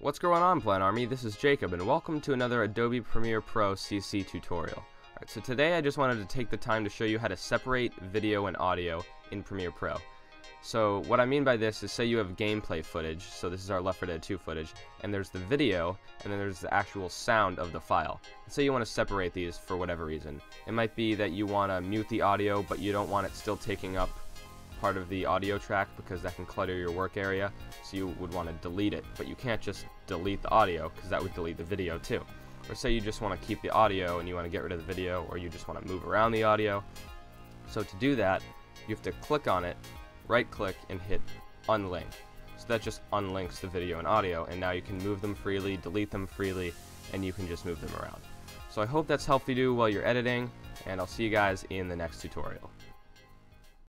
What's going on Plant Army? This is Jakob and welcome to another Adobe Premiere Pro CC tutorial. Alright, so today I just wanted to take the time to show you how to separate video and audio in Premiere Pro. So what I mean by this is say you have gameplay footage, so this is our Left 4 Dead 2 footage, and there's the video, and then there's the actual sound of the file. And say you want to separate these for whatever reason. It might be that you want to mute the audio, but you don't want it still taking up part of the audio track because that can clutter your work area, so you would want to delete it. But you can't just delete the audio because that would delete the video too. Or say you just want to keep the audio and you want to get rid of the video, or you just want to move around the audio. So to do that, you have to click on it, right click, and hit unlink. So that just unlinks the video and audio, and now you can move them freely, delete them freely, and you can just move them around. So I hope that's helpful to you while you're editing, and I'll see you guys in the next tutorial.